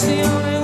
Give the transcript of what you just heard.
that's